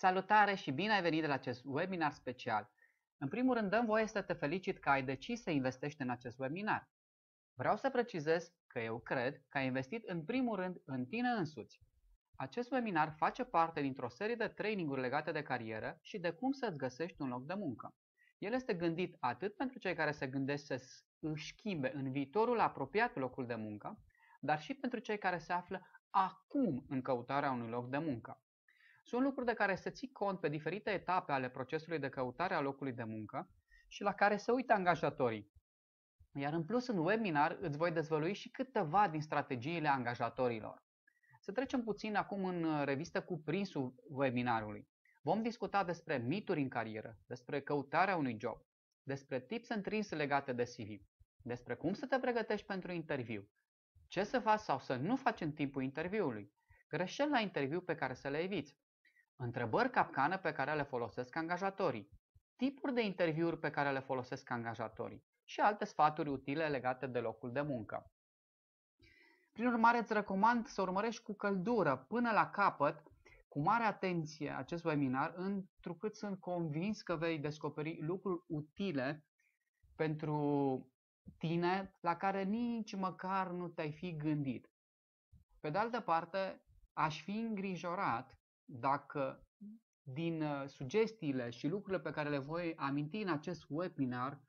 Salutare și bine ai venit la acest webinar special. În primul rând, dăm voie să te felicit că ai decis să investești în acest webinar. Vreau să precizez că eu cred că ai investit în primul rând în tine însuți. Acest webinar face parte dintr-o serie de traininguri legate de carieră și de cum să-ți găsești un loc de muncă. El este gândit atât pentru cei care se gândesc să își schimbe în viitorul apropiat locul de muncă, dar și pentru cei care se află acum în căutarea unui loc de muncă. Sunt lucruri de care să ții cont pe diferite etape ale procesului de căutare a locului de muncă și la care se uită angajatorii. Iar în plus, în webinar îți voi dezvălui și câteva din strategiile angajatorilor. Să trecem puțin acum în revistă cu prinsul webinarului. Vom discuta despre mituri în carieră, despre căutarea unui job, despre tips and tricks legate de CV, despre cum să te pregătești pentru interviu, ce să faci sau să nu faci în timpul interviului, greșeli la interviu pe care să le eviți, întrebări capcană pe care le folosesc angajatorii, tipuri de interviuri pe care le folosesc angajatorii și alte sfaturi utile legate de locul de muncă. Prin urmare, îți recomand să urmărești cu căldură până la capăt, cu mare atenție, acest webinar, întrucât sunt convins că vei descoperi lucruri utile pentru tine la care nici măcar nu te-ai fi gândit. Pe de altă parte, aș fi îngrijorat dacă din uh, sugestiile și lucrurile pe care le voi aminti în acest webinar,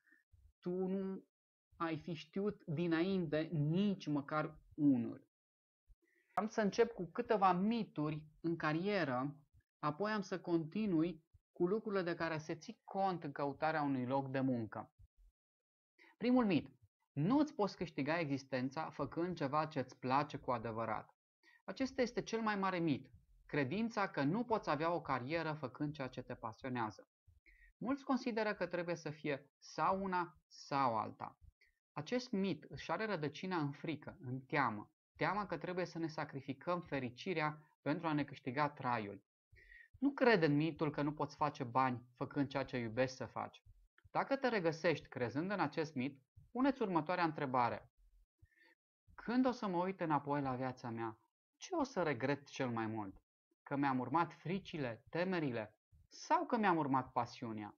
tu nu ai fi știut dinainte nici măcar unul. Am să încep cu câteva mituri în carieră, apoi am să continui cu lucrurile de care se ții cont în căutarea unui loc de muncă. Primul mit. Nu îți poți câștiga existența făcând ceva ce îți place cu adevărat. Acesta este cel mai mare mit credința că nu poți avea o carieră făcând ceea ce te pasionează. Mulți consideră că trebuie să fie sau una sau alta. Acest mit își are rădăcina în frică, în teamă, teama că trebuie să ne sacrificăm fericirea pentru a ne câștiga traiul. Nu cred în mitul că nu poți face bani făcând ceea ce iubești să faci. Dacă te regăsești crezând în acest mit, puneți următoarea întrebare. Când o să mă uit înapoi la viața mea, ce o să regret cel mai mult? Că mi-am urmat fricile, temerile sau că mi-am urmat pasiunea.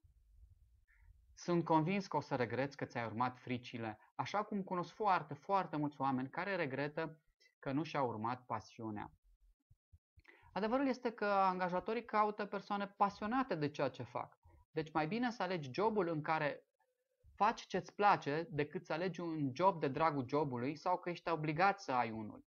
Sunt convins că o să regreți că ți-ai urmat fricile, așa cum cunosc foarte, foarte mulți oameni care regretă că nu și-au urmat pasiunea. Adevărul este că angajatorii caută persoane pasionate de ceea ce fac. Deci mai bine să alegi jobul în care faci ce-ți place decât să alegi un job de dragul jobului sau că ești obligat să ai unul.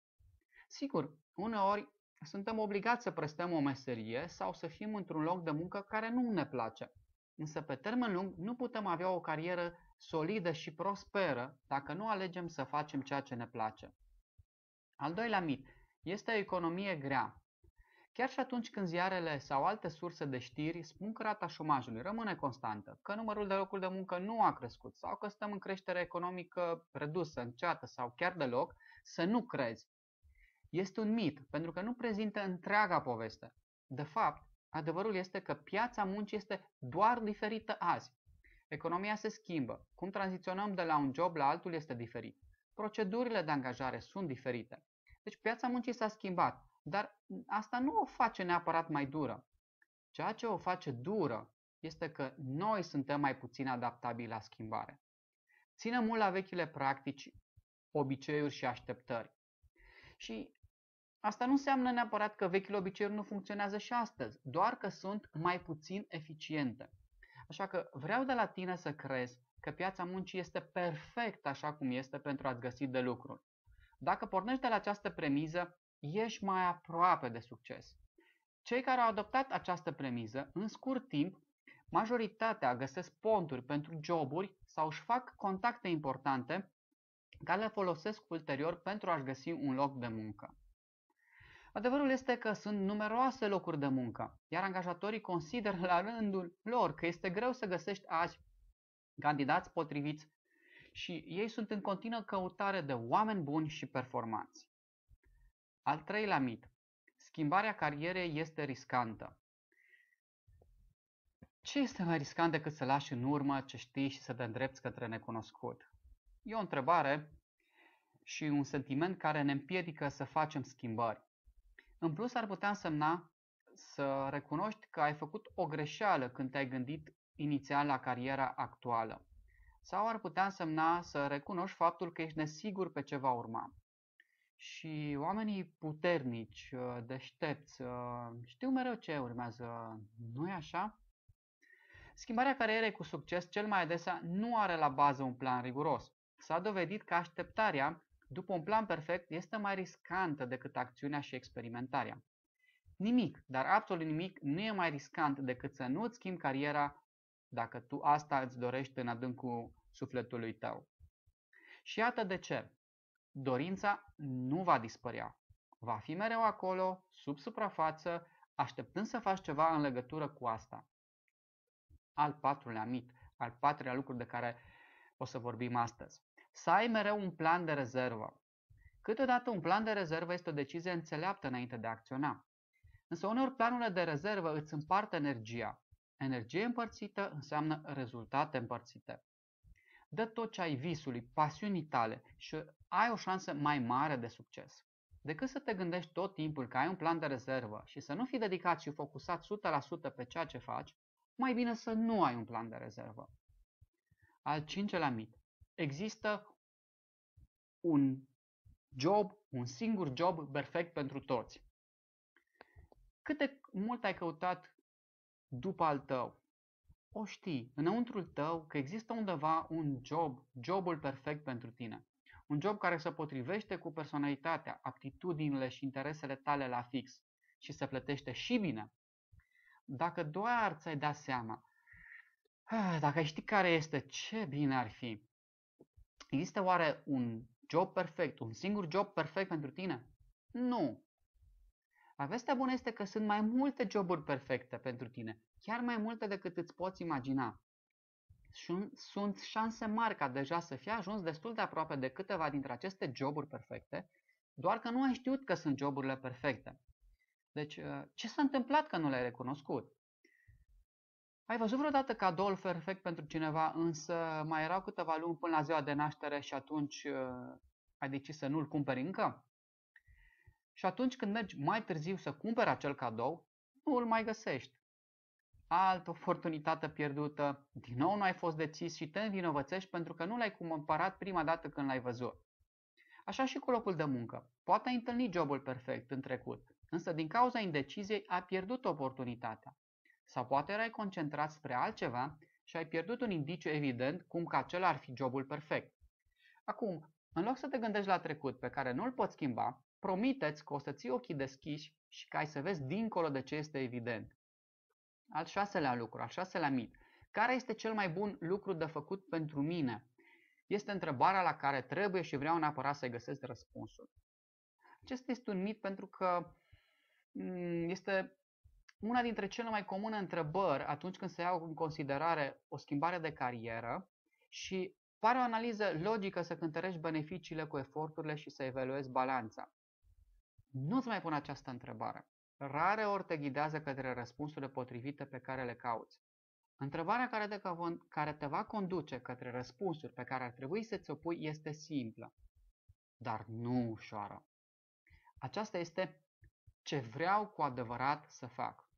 Sigur, uneori suntem obligați să prestăm o meserie sau să fim într-un loc de muncă care nu ne place. Însă pe termen lung nu putem avea o carieră solidă și prosperă dacă nu alegem să facem ceea ce ne place. Al doilea mit. Este o economie grea. Chiar și atunci când ziarele sau alte surse de știri spun că rata șomajului rămâne constantă, că numărul de locuri de muncă nu a crescut sau că stăm în creștere economică redusă, înceată sau chiar deloc, să nu crezi este un mit, pentru că nu prezintă întreaga poveste. De fapt, adevărul este că piața muncii este doar diferită azi. Economia se schimbă. Cum tranziționăm de la un job la altul este diferit. Procedurile de angajare sunt diferite. Deci piața muncii s-a schimbat, dar asta nu o face neapărat mai dură. Ceea ce o face dură este că noi suntem mai puțin adaptabili la schimbare. Ținem mult la vechile practici, obiceiuri și așteptări. Și Asta nu înseamnă neapărat că vechile obiceiuri nu funcționează și astăzi, doar că sunt mai puțin eficiente. Așa că vreau de la tine să crezi că piața muncii este perfect așa cum este pentru a-ți găsi de lucru. Dacă pornești de la această premiză, ești mai aproape de succes. Cei care au adoptat această premiză, în scurt timp, majoritatea găsesc ponturi pentru joburi sau își fac contacte importante care le folosesc ulterior pentru a-și găsi un loc de muncă. Adevărul este că sunt numeroase locuri de muncă, iar angajatorii consideră la rândul lor că este greu să găsești azi candidați potriviți și ei sunt în continuă căutare de oameni buni și performanți. Al treilea mit. Schimbarea carierei este riscantă. Ce este mai riscant decât să lași în urmă ce știi și să te îndrepți către necunoscut? E o întrebare și un sentiment care ne împiedică să facem schimbări. În plus, ar putea însemna să recunoști că ai făcut o greșeală când te-ai gândit inițial la cariera actuală. Sau ar putea însemna să recunoști faptul că ești nesigur pe ce va urma. Și oamenii puternici, uh, deștepți, uh, știu mereu ce urmează, nu e așa? Schimbarea carierei cu succes cel mai adesea nu are la bază un plan riguros. S-a dovedit că așteptarea după un plan perfect este mai riscantă decât acțiunea și experimentarea. Nimic, dar absolut nimic, nu e mai riscant decât să nu-ți schimbi cariera dacă tu asta îți dorești în adâncul sufletului tău. Și iată de ce. Dorința nu va dispărea. Va fi mereu acolo, sub suprafață, așteptând să faci ceva în legătură cu asta. Al patrulea mit, al patrulea lucru de care o să vorbim astăzi. Să ai mereu un plan de rezervă. Câteodată un plan de rezervă este o decizie înțeleaptă înainte de a acționa. Însă uneori planurile de rezervă îți împart energia. Energie împărțită înseamnă rezultate împărțite. Dă tot ce ai visului, pasiunii tale și ai o șansă mai mare de succes. Decât să te gândești tot timpul că ai un plan de rezervă și să nu fii dedicat și focusat 100% pe ceea ce faci, mai bine să nu ai un plan de rezervă. Al cincelea mit. Există un job, un singur job perfect pentru toți. Cât de mult ai căutat după al tău? O știi, înăuntrul tău, că există undeva un job, jobul perfect pentru tine. Un job care se potrivește cu personalitatea, aptitudinile și interesele tale la fix și se plătește și bine. Dacă doar ți-ai dat seama, ah, dacă ai ști care este, ce bine ar fi. Există oare un job perfect, un singur job perfect pentru tine? Nu. Dar vestea bună este că sunt mai multe joburi perfecte pentru tine, chiar mai multe decât îți poți imagina. Sunt șanse mari ca deja să fii ajuns destul de aproape de câteva dintre aceste joburi perfecte, doar că nu ai știut că sunt joburile perfecte. Deci, uh, ce s-a întâmplat că nu le-ai recunoscut? Ai văzut vreodată cadoul perfect pentru cineva, însă mai erau câteva luni până la ziua de naștere și atunci uh, ai decis să nu-l cumperi încă? Și atunci când mergi mai târziu să cumperi acel cadou, nu îl mai găsești. Altă oportunitate pierdută, din nou nu ai fost decis și te învinovățești pentru că nu l-ai cumpărat prima dată când l-ai văzut. Așa și cu locul de muncă. Poate ai întâlnit jobul perfect în trecut, însă din cauza indeciziei ai pierdut oportunitatea. Sau poate erai concentrat spre altceva și ai pierdut un indiciu evident cum că acela ar fi jobul perfect. Acum, în loc să te gândești la trecut pe care nu-l poți schimba, promiteți că o să ții ochii deschiși și că ai să vezi dincolo de ce este evident. Al șaselea lucru, al șaselea mit. Care este cel mai bun lucru de făcut pentru mine? Este întrebarea la care trebuie și vreau neapărat să-i găsesc răspunsul. Acesta este un mit pentru că mm, este una dintre cele mai comune întrebări atunci când se iau în considerare o schimbare de carieră și pare o analiză logică să cântărești beneficiile cu eforturile și să evaluezi balanța. Nu-ți mai pun această întrebare. Rare ori te ghidează către răspunsurile potrivite pe care le cauți. Întrebarea care te, care te va conduce către răspunsuri pe care ar trebui să ți-o pui este simplă, dar nu ușoară. Aceasta este ce vreau cu adevărat să fac.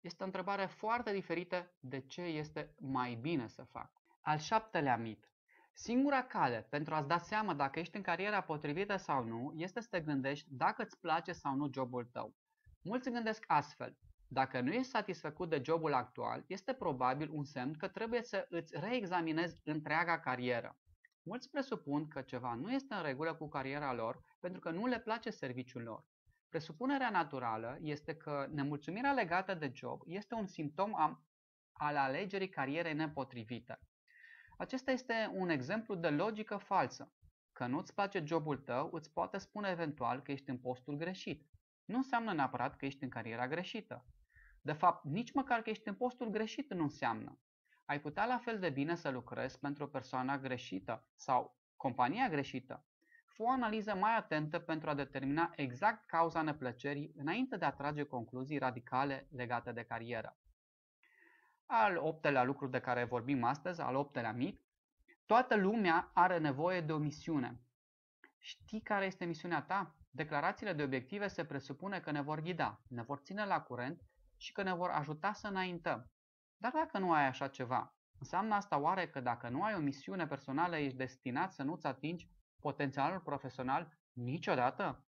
Este o întrebare foarte diferită de ce este mai bine să fac. Al șaptelea mit. Singura cale pentru a-ți da seama dacă ești în cariera potrivită sau nu este să te gândești dacă îți place sau nu jobul tău. Mulți gândesc astfel. Dacă nu ești satisfăcut de jobul actual, este probabil un semn că trebuie să îți reexaminezi întreaga carieră. Mulți presupun că ceva nu este în regulă cu cariera lor pentru că nu le place serviciul lor. Presupunerea naturală este că nemulțumirea legată de job este un simptom al alegerii carierei nepotrivite. Acesta este un exemplu de logică falsă. Că nu-ți place jobul tău îți poate spune eventual că ești în postul greșit. Nu înseamnă neapărat că ești în cariera greșită. De fapt, nici măcar că ești în postul greșit nu înseamnă. Ai putea la fel de bine să lucrezi pentru o persoană greșită sau compania greșită. Fă o analiză mai atentă pentru a determina exact cauza neplăcerii înainte de a trage concluzii radicale legate de carieră. Al optelea lucru de care vorbim astăzi, al optelea mit, toată lumea are nevoie de o misiune. Știi care este misiunea ta? Declarațiile de obiective se presupune că ne vor ghida, ne vor ține la curent și că ne vor ajuta să înaintăm. Dar dacă nu ai așa ceva, înseamnă asta oare că dacă nu ai o misiune personală ești destinat să nu-ți atingi potențialul profesional niciodată?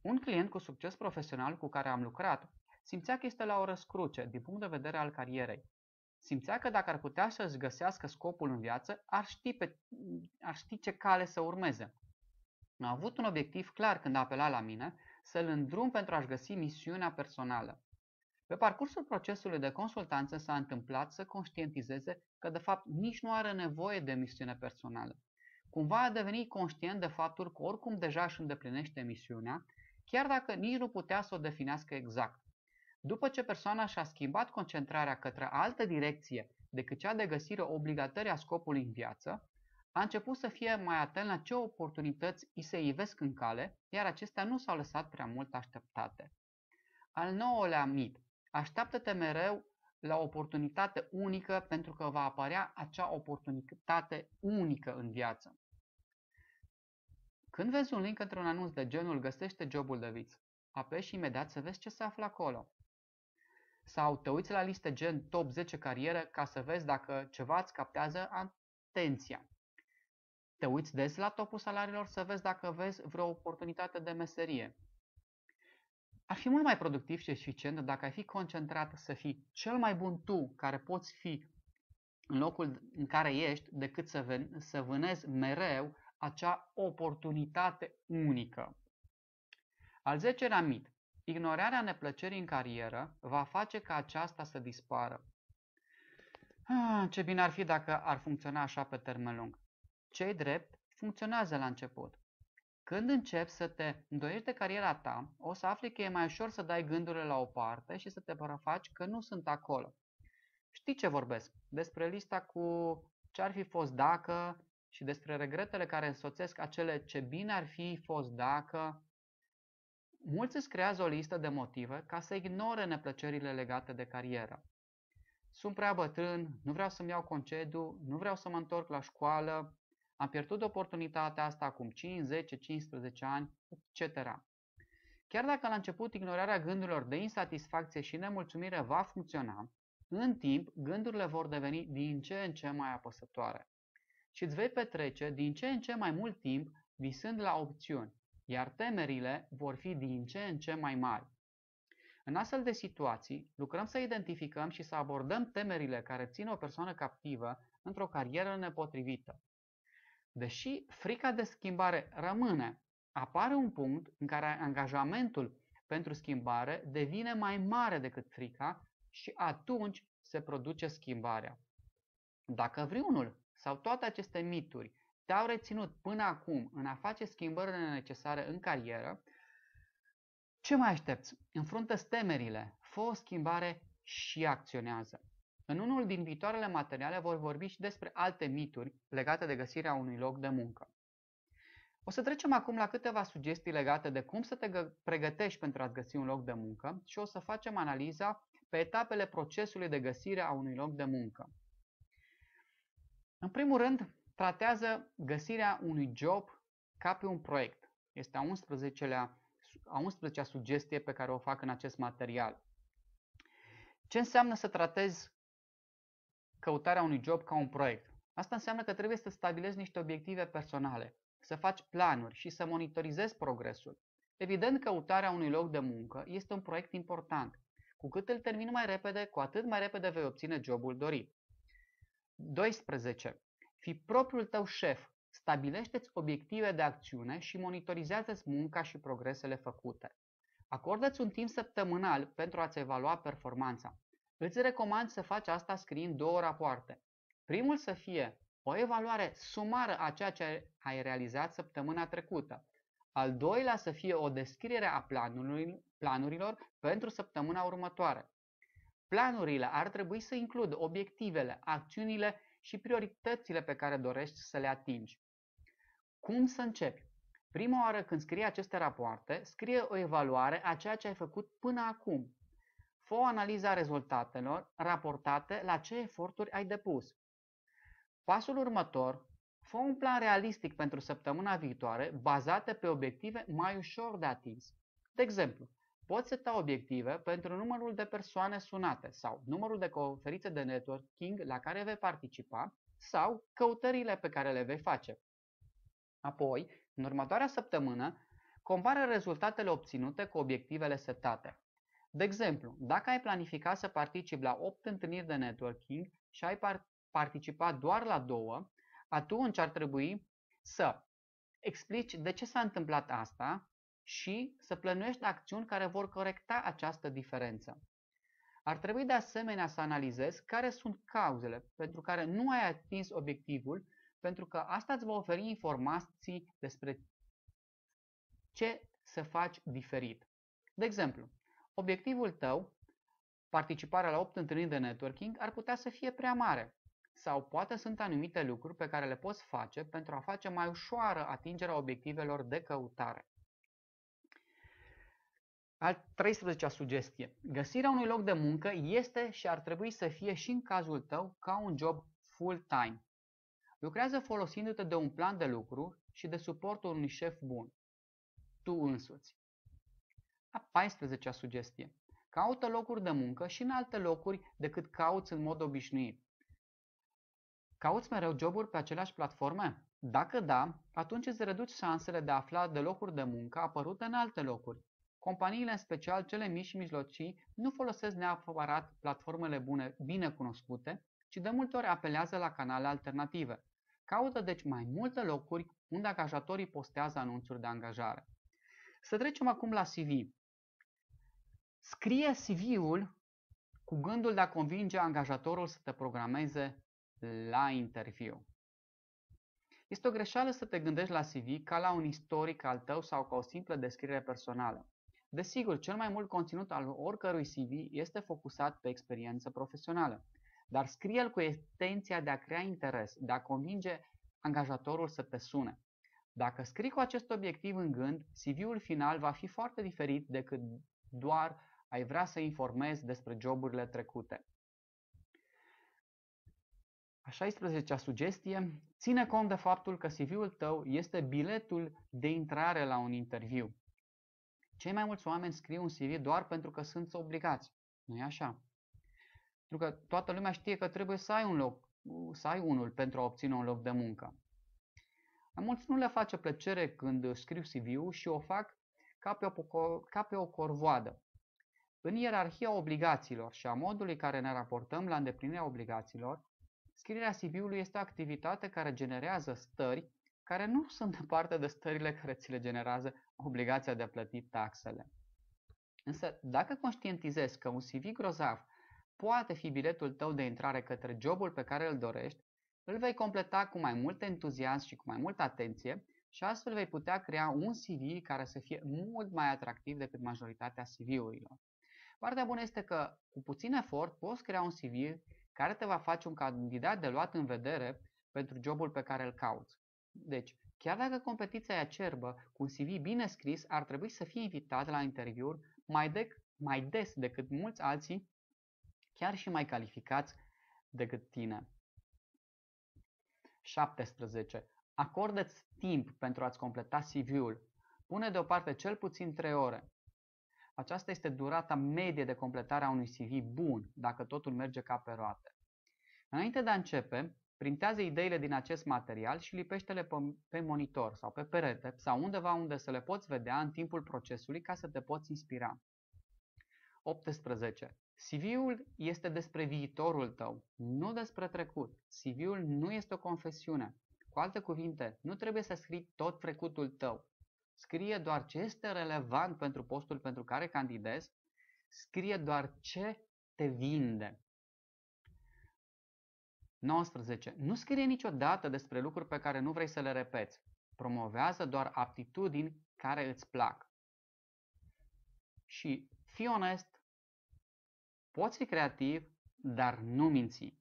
Un client cu succes profesional cu care am lucrat simțea că este la o răscruce din punct de vedere al carierei. Simțea că dacă ar putea să-și găsească scopul în viață, ar ști, pe, ar ști ce cale să urmeze. A avut un obiectiv clar când a apelat la mine să-l îndrum pentru a-și găsi misiunea personală. Pe parcursul procesului de consultanță s-a întâmplat să conștientizeze că de fapt nici nu are nevoie de misiune personală. Cumva a devenit conștient de faptul că oricum deja își îndeplinește misiunea, chiar dacă nici nu putea să o definească exact. După ce persoana și-a schimbat concentrarea către altă direcție decât cea de găsire obligatorie a scopului în viață, a început să fie mai atent la ce oportunități îi se ivesc în cale, iar acestea nu s-au lăsat prea mult așteptate. Al nouălea mit. Așteaptă-te mereu la o oportunitate unică pentru că va apărea acea oportunitate unică în viață. Când vezi un link într-un anunț de genul găsește jobul de vis, apeși imediat să vezi ce se află acolo. Sau te uiți la liste gen top 10 carieră ca să vezi dacă ceva îți captează atenția. Te uiți des la topul salariilor să vezi dacă vezi vreo oportunitate de meserie. Ar fi mult mai productiv și eficient dacă ai fi concentrat să fii cel mai bun tu care poți fi în locul în care ești decât să, ven- să vânezi mereu acea oportunitate unică. Al zecelea mit. Ignorarea neplăcerii în carieră va face ca aceasta să dispară. Ah, ce bine ar fi dacă ar funcționa așa pe termen lung. Cei drept funcționează la început. Când începi să te îndoiești de cariera ta, o să afli că e mai ușor să dai gândurile la o parte și să te parafaci că nu sunt acolo. Știi ce vorbesc? Despre lista cu ce ar fi fost dacă și despre regretele care însoțesc acele ce bine ar fi fost dacă. Mulți îți creează o listă de motive ca să ignore neplăcerile legate de carieră. Sunt prea bătrân, nu vreau să-mi iau concediu, nu vreau să mă întorc la școală, am pierdut oportunitatea asta acum 5, 10, 15 ani, etc. Chiar dacă la început ignorarea gândurilor de insatisfacție și nemulțumire va funcționa, în timp gândurile vor deveni din ce în ce mai apăsătoare și îți vei petrece din ce în ce mai mult timp visând la opțiuni, iar temerile vor fi din ce în ce mai mari. În astfel de situații, lucrăm să identificăm și să abordăm temerile care țin o persoană captivă într-o carieră nepotrivită. Deși frica de schimbare rămâne, apare un punct în care angajamentul pentru schimbare devine mai mare decât frica și atunci se produce schimbarea. Dacă vreunul sau toate aceste mituri te-au reținut până acum în a face schimbările necesare în carieră, ce mai aștepți? Înfruntă temerile, fă o schimbare și acționează. În unul din viitoarele materiale voi vorbi și despre alte mituri legate de găsirea unui loc de muncă. O să trecem acum la câteva sugestii legate de cum să te pregătești pentru a-ți găsi un loc de muncă și o să facem analiza pe etapele procesului de găsire a unui loc de muncă. În primul rând, tratează găsirea unui job ca pe un proiect. Este a 11-a, a 11 sugestie pe care o fac în acest material. Ce înseamnă să tratezi căutarea unui job ca un proiect? Asta înseamnă că trebuie să stabilești niște obiective personale, să faci planuri și să monitorizezi progresul. Evident, căutarea unui loc de muncă este un proiect important. Cu cât îl termini mai repede, cu atât mai repede vei obține jobul dorit. 12. Fii propriul tău șef. Stabilește-ți obiective de acțiune și monitorizează-ți munca și progresele făcute. Acordă-ți un timp săptămânal pentru a-ți evalua performanța. Îți recomand să faci asta scriind două rapoarte. Primul să fie o evaluare sumară a ceea ce ai realizat săptămâna trecută. Al doilea să fie o descriere a planurilor pentru săptămâna următoare. Planurile ar trebui să includă obiectivele, acțiunile și prioritățile pe care dorești să le atingi. Cum să începi? Prima oară când scrii aceste rapoarte, scrie o evaluare a ceea ce ai făcut până acum. Fă o analiză a rezultatelor raportate la ce eforturi ai depus. Pasul următor, fă un plan realistic pentru săptămâna viitoare bazate pe obiective mai ușor de atins. De exemplu, Poți seta obiective pentru numărul de persoane sunate sau numărul de conferințe de networking la care vei participa sau căutările pe care le vei face. Apoi, în următoarea săptămână, compară rezultatele obținute cu obiectivele setate. De exemplu, dacă ai planificat să participi la 8 întâlniri de networking și ai participat doar la două, atunci ar trebui să explici de ce s-a întâmplat asta și să plănuiești acțiuni care vor corecta această diferență. Ar trebui de asemenea să analizezi care sunt cauzele pentru care nu ai atins obiectivul, pentru că asta îți va oferi informații despre ce să faci diferit. De exemplu, obiectivul tău, participarea la 8 întâlniri de networking, ar putea să fie prea mare sau poate sunt anumite lucruri pe care le poți face pentru a face mai ușoară atingerea obiectivelor de căutare. Al 13-a sugestie. Găsirea unui loc de muncă este și ar trebui să fie și în cazul tău ca un job full-time. Lucrează folosindu-te de un plan de lucru și de suportul unui șef bun. Tu însuți. A 14-a sugestie. Caută locuri de muncă și în alte locuri decât cauți în mod obișnuit. Cauți mereu joburi pe aceleași platforme? Dacă da, atunci îți reduci șansele de a afla de locuri de muncă apărute în alte locuri. Companiile, în special cele mici și mijlocii, nu folosesc neapărat platformele bune, bine cunoscute, ci de multe ori apelează la canale alternative. Caută deci mai multe locuri unde angajatorii postează anunțuri de angajare. Să trecem acum la CV. Scrie CV-ul cu gândul de a convinge angajatorul să te programeze la interviu. Este o greșeală să te gândești la CV ca la un istoric al tău sau ca o simplă descriere personală. Desigur, cel mai mult conținut al oricărui CV este focusat pe experiență profesională, dar scrie-l cu intenția de a crea interes, de a convinge angajatorul să te sune. Dacă scrii cu acest obiectiv în gând, CV-ul final va fi foarte diferit decât doar ai vrea să informezi despre joburile trecute. A 16-a sugestie, ține cont de faptul că CV-ul tău este biletul de intrare la un interviu. Cei mai mulți oameni scriu un CV doar pentru că sunt obligați. Nu e așa? Pentru că toată lumea știe că trebuie să ai un loc, să ai unul pentru a obține un loc de muncă. A mulți nu le face plăcere când scriu CV-ul și o fac ca pe o, ca pe o corvoadă. În ierarhia obligațiilor și a modului care ne raportăm la îndeplinirea obligațiilor, scrierea CV-ului este o activitate care generează stări care nu sunt parte de stările care ți le generează obligația de a plăti taxele. Însă, dacă conștientizezi că un CV grozav poate fi biletul tău de intrare către jobul pe care îl dorești, îl vei completa cu mai mult entuziasm și cu mai multă atenție și astfel vei putea crea un CV care să fie mult mai atractiv decât majoritatea CV-urilor. Partea bună este că cu puțin efort poți crea un CV care te va face un candidat de luat în vedere pentru jobul pe care îl cauți. Deci, chiar dacă competiția e acerbă, cu un CV bine scris, ar trebui să fii invitat la interviuri mai, de, mai des decât mulți alții, chiar și mai calificați decât tine. 17. Acordă-ți timp pentru a-ți completa CV-ul. Pune deoparte cel puțin 3 ore. Aceasta este durata medie de completare a unui CV bun, dacă totul merge ca pe roate. Înainte de a începe, Printează ideile din acest material și lipește-le pe monitor sau pe perete sau undeva unde să le poți vedea în timpul procesului ca să te poți inspira. 18. CV-ul este despre viitorul tău, nu despre trecut. CV-ul nu este o confesiune. Cu alte cuvinte, nu trebuie să scrii tot trecutul tău. Scrie doar ce este relevant pentru postul pentru care candidezi, scrie doar ce te vinde. 19. Nu scrie niciodată despre lucruri pe care nu vrei să le repeți. Promovează doar aptitudini care îți plac. Și fii onest, poți fi creativ, dar nu minți.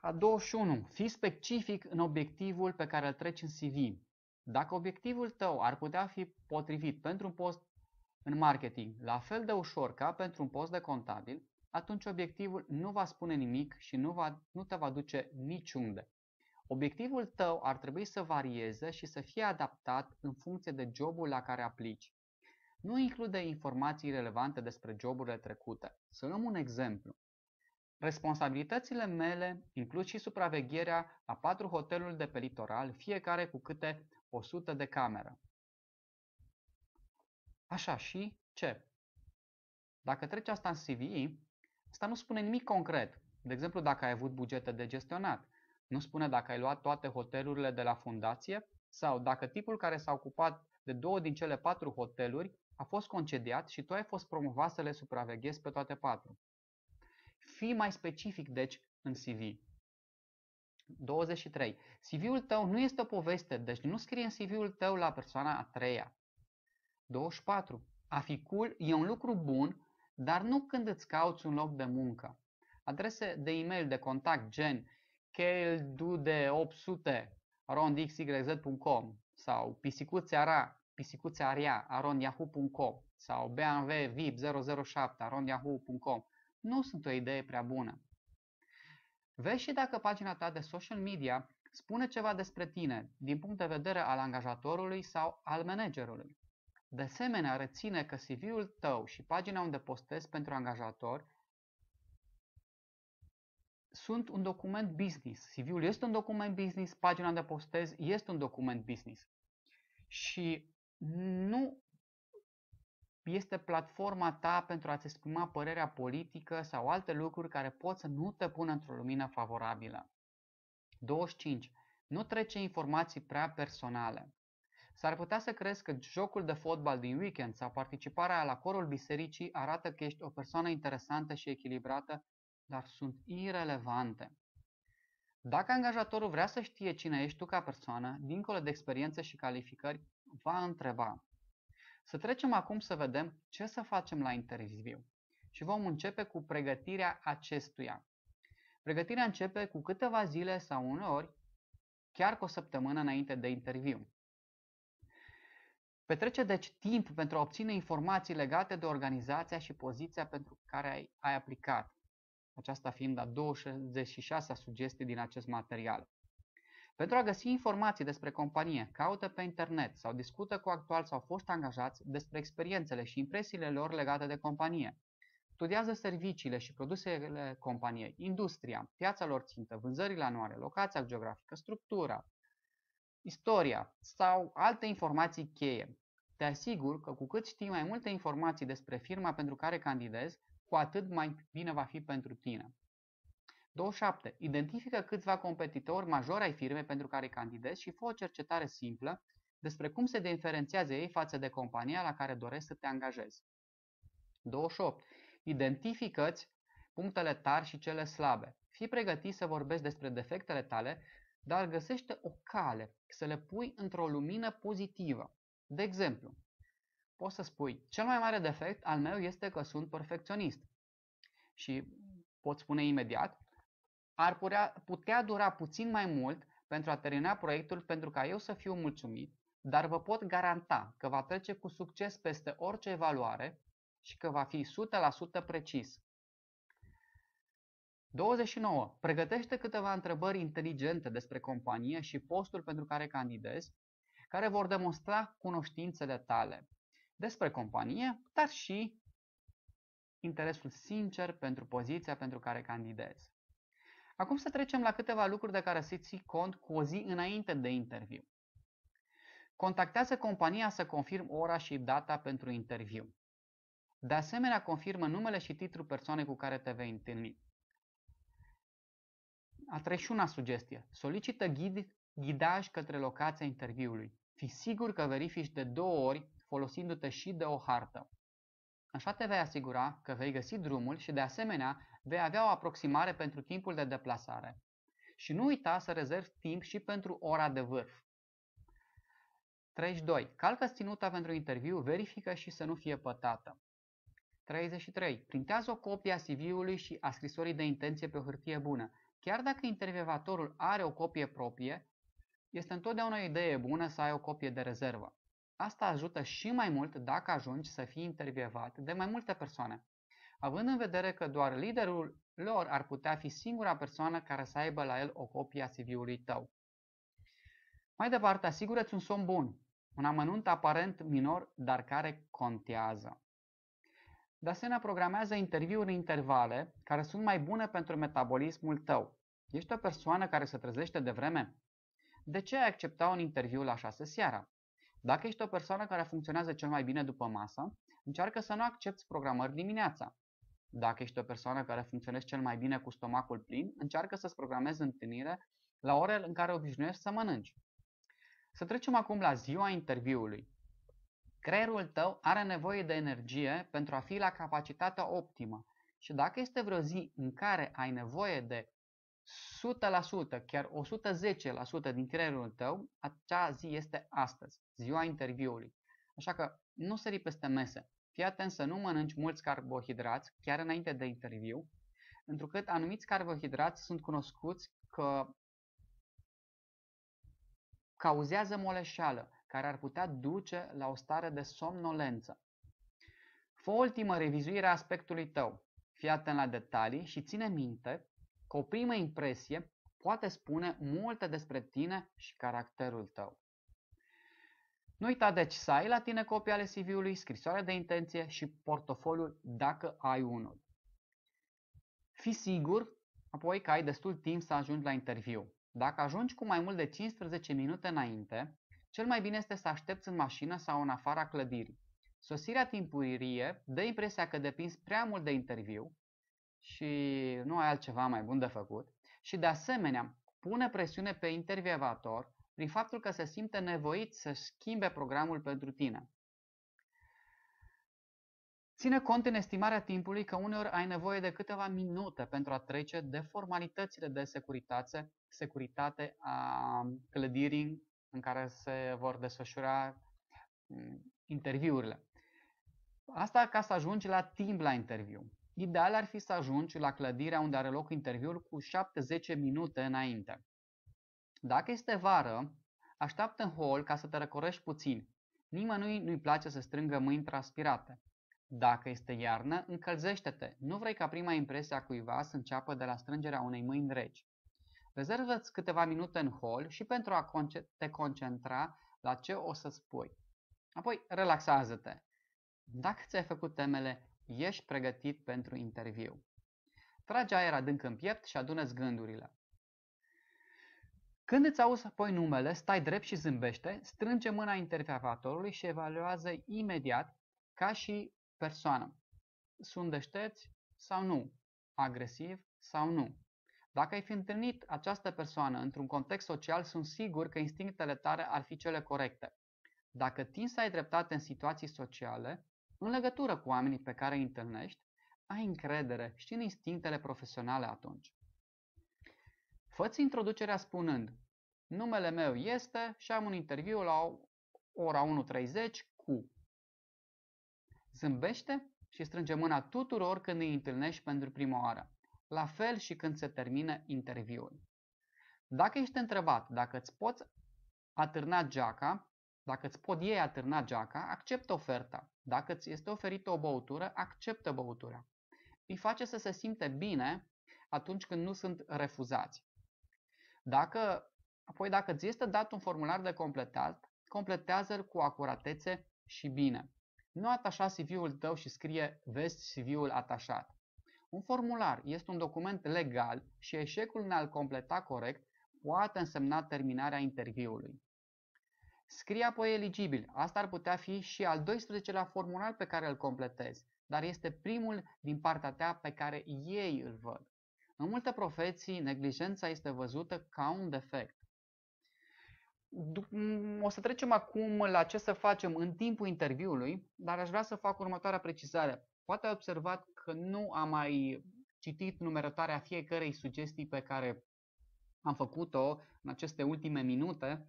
A 21. Fii specific în obiectivul pe care îl treci în CV. Dacă obiectivul tău ar putea fi potrivit pentru un post în marketing, la fel de ușor ca pentru un post de contabil, atunci obiectivul nu va spune nimic și nu, va, nu te va duce niciunde. Obiectivul tău ar trebui să varieze și să fie adaptat în funcție de jobul la care aplici. nu include informații relevante despre joburile trecute. Să luăm un exemplu. Responsabilitățile mele includ și supravegherea a patru hoteluri de pe litoral, fiecare cu câte 100 de cameră. Așa și ce? Dacă treci asta în CV, asta nu spune nimic concret. De exemplu, dacă ai avut bugete de gestionat. Nu spune dacă ai luat toate hotelurile de la fundație sau dacă tipul care s-a ocupat de două din cele patru hoteluri a fost concediat și tu ai fost promovat să le supraveghezi pe toate patru. Fii mai specific, deci, în CV. 23. CV-ul tău nu este o poveste, deci nu scrie în CV-ul tău la persoana a treia. 24. A fi cool e un lucru bun, dar nu când îți cauți un loc de muncă. Adrese de e-mail de contact gen de 800 rondxyz.com sau pisicuțeara, pisicuțearia aronyahoo.com sau bmw vip 007 aronyahoo.com nu sunt o idee prea bună. Vezi și dacă pagina ta de social media spune ceva despre tine din punct de vedere al angajatorului sau al managerului. De asemenea, reține că CV-ul tău și pagina unde postezi pentru angajator sunt un document business. CV-ul este un document business, pagina unde postezi este un document business. Și nu este platforma ta pentru a-ți exprima părerea politică sau alte lucruri care pot să nu te pună într-o lumină favorabilă. 25. Nu trece informații prea personale. S-ar putea să crezi că jocul de fotbal din weekend sau participarea la corul bisericii arată că ești o persoană interesantă și echilibrată, dar sunt irelevante. Dacă angajatorul vrea să știe cine ești tu ca persoană, dincolo de experiență și calificări, va întreba. Să trecem acum să vedem ce să facem la interviu. Și vom începe cu pregătirea acestuia. Pregătirea începe cu câteva zile sau uneori chiar cu o săptămână înainte de interviu. Petrece deci timp pentru a obține informații legate de organizația și poziția pentru care ai, ai aplicat, aceasta fiind a 26-a sugestie din acest material. Pentru a găsi informații despre companie, caută pe internet sau discută cu actual sau fost angajați despre experiențele și impresiile lor legate de companie. Studiază serviciile și produsele companiei, industria, piața lor țintă, vânzările anuale, locația geografică, structura, istoria sau alte informații cheie. Te asigur că cu cât știi mai multe informații despre firma pentru care candidezi, cu atât mai bine va fi pentru tine. 27. Identifică câțiva competitori majori ai firmei pentru care candidezi și fă o cercetare simplă despre cum se diferențiază ei față de compania la care dorești să te angajezi. 28. Identifică-ți punctele tari și cele slabe. Fii pregătit să vorbești despre defectele tale, dar găsește o cale să le pui într-o lumină pozitivă. De exemplu, poți să spui, cel mai mare defect al meu este că sunt perfecționist. Și poți spune imediat, ar putea, putea dura puțin mai mult pentru a termina proiectul pentru ca eu să fiu mulțumit, dar vă pot garanta că va trece cu succes peste orice evaluare și că va fi 100% precis. 29. Pregătește câteva întrebări inteligente despre companie și postul pentru care candidezi, care vor demonstra cunoștințele tale despre companie, dar și interesul sincer pentru poziția pentru care candidezi. Acum să trecem la câteva lucruri de care să ții cont cu o zi înainte de interviu. Contactează compania să confirm ora și data pentru interviu. De asemenea, confirmă numele și titlul persoanei cu care te vei întâlni. A 31 sugestie. Solicită ghid, ghidaj către locația interviului. Fii sigur că verifici de două ori folosindu-te și de o hartă. Așa te vei asigura că vei găsi drumul și de asemenea vei avea o aproximare pentru timpul de deplasare. Și nu uita să rezervi timp și pentru ora de vârf. 32. Calcă ținuta pentru interviu, verifică și să nu fie pătată. 33. Printează o copie a CV-ului și a scrisorii de intenție pe o hârtie bună. Chiar dacă intervievatorul are o copie proprie, este întotdeauna o idee bună să ai o copie de rezervă. Asta ajută și mai mult dacă ajungi să fii intervievat de mai multe persoane, având în vedere că doar liderul lor ar putea fi singura persoană care să aibă la el o copie a CV-ului tău. Mai departe, asigură-ți un somn bun. Un amănunt aparent minor, dar care contează. De asemenea, programează interviuri în intervale care sunt mai bune pentru metabolismul tău. Ești o persoană care se trezește de vreme? De ce ai accepta un interviu la 6 seara? Dacă ești o persoană care funcționează cel mai bine după masă, încearcă să nu accepti programări dimineața. Dacă ești o persoană care funcționează cel mai bine cu stomacul plin, încearcă să-ți programezi întâlnire la orele în care obișnuiești să mănânci. Să trecem acum la ziua interviului. Creierul tău are nevoie de energie pentru a fi la capacitatea optimă și dacă este vreo zi în care ai nevoie de 100%, chiar 110% din creierul tău, acea zi este astăzi, ziua interviului. Așa că nu sări peste mese. Fii atent să nu mănânci mulți carbohidrați chiar înainte de interviu, întrucât anumiți carbohidrați sunt cunoscuți că cauzează moleșeală, care ar putea duce la o stare de somnolență. Fă o ultimă revizuire a aspectului tău. Fii atent la detalii și ține minte că o primă impresie poate spune multe despre tine și caracterul tău. Nu uita deci să ai la tine copii ale CV-ului, scrisoarea de intenție și portofoliul dacă ai unul. Fii sigur apoi că ai destul timp să ajungi la interviu. Dacă ajungi cu mai mult de 15 minute înainte, cel mai bine este să aștepți în mașină sau în afara clădirii. Sosirea timpurie dă impresia că depinzi prea mult de interviu și nu ai altceva mai bun de făcut și de asemenea pune presiune pe intervievator prin faptul că se simte nevoit să schimbe programul pentru tine. Ține cont în estimarea timpului că uneori ai nevoie de câteva minute pentru a trece de formalitățile de securitate, securitate a clădirii în care se vor desfășura mm, interviurile. Asta ca să ajungi la timp la interviu. Ideal ar fi să ajungi la clădirea unde are loc interviul cu 7-10 minute înainte. Dacă este vară, așteaptă în hol ca să te răcorești puțin. Nimănui nu-i place să strângă mâini transpirate. Dacă este iarnă, încălzește-te. Nu vrei ca prima impresie a cuiva să înceapă de la strângerea unei mâini reci. Rezervă-ți câteva minute în hol și pentru a te concentra la ce o să spui. Apoi, relaxează-te. Dacă ți-ai făcut temele, ești pregătit pentru interviu. Trage aer adânc în piept și adună-ți gândurile. Când îți auzi apoi numele, stai drept și zâmbește, strânge mâna intervievatorului și evaluează imediat ca și persoană. Sunt deștepți sau nu? Agresiv sau nu? Dacă ai fi întâlnit această persoană într-un context social, sunt sigur că instinctele tale ar fi cele corecte. Dacă tinzi să ai dreptate în situații sociale, în legătură cu oamenii pe care îi întâlnești, ai încredere și în instinctele profesionale atunci. Făți introducerea spunând, numele meu este și am un interviu la ora 1.30 cu. Zâmbește și strânge mâna tuturor când îi întâlnești pentru prima oară la fel și când se termină interviul. Dacă ești întrebat dacă îți poți atârna geaca, dacă îți pot ei atârna geaca, acceptă oferta. Dacă îți este oferită o băutură, acceptă băutura. Îi face să se simte bine atunci când nu sunt refuzați. Dacă, apoi dacă îți este dat un formular de completat, completează-l cu acuratețe și bine. Nu atașa CV-ul tău și scrie vezi CV-ul atașat. Un formular este un document legal și eșecul în a-l completa corect poate însemna terminarea interviului. Scrie apoi eligibil. Asta ar putea fi și al 12-lea formular pe care îl completezi, dar este primul din partea ta pe care ei îl văd. În multe profesii, neglijența este văzută ca un defect. O să trecem acum la ce să facem în timpul interviului, dar aș vrea să fac următoarea precizare. Poate ai observat că nu am mai citit numerotarea fiecărei sugestii pe care am făcut-o în aceste ultime minute,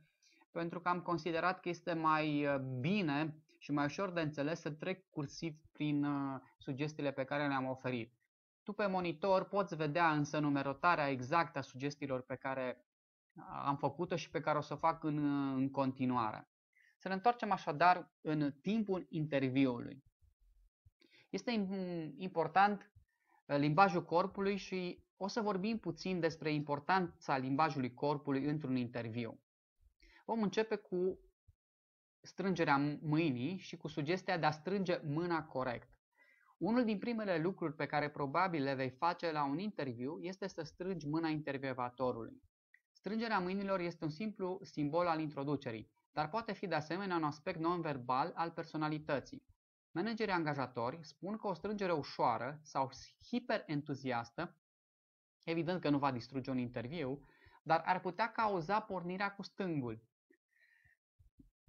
pentru că am considerat că este mai uh, bine și mai ușor de înțeles să trec cursiv prin uh, sugestiile pe care le-am oferit. Tu pe monitor poți vedea însă numerotarea exactă a sugestiilor pe care uh, am făcut-o și pe care o să o fac în, în continuare. Să ne întoarcem așadar în timpul interviului. Este important uh, limbajul corpului și o să vorbim puțin despre importanța limbajului corpului într-un interviu. Vom începe cu strângerea mâinii și cu sugestia de a strânge mâna corect. Unul din primele lucruri pe care probabil le vei face la un interviu este să strângi mâna intervievatorului. Strângerea mâinilor este un simplu simbol al introducerii, dar poate fi de asemenea un aspect non-verbal al personalității. Managerii angajatori spun că o strângere ușoară sau hiperentuziastă, evident că nu va distruge un interviu, dar ar putea cauza pornirea cu stângul.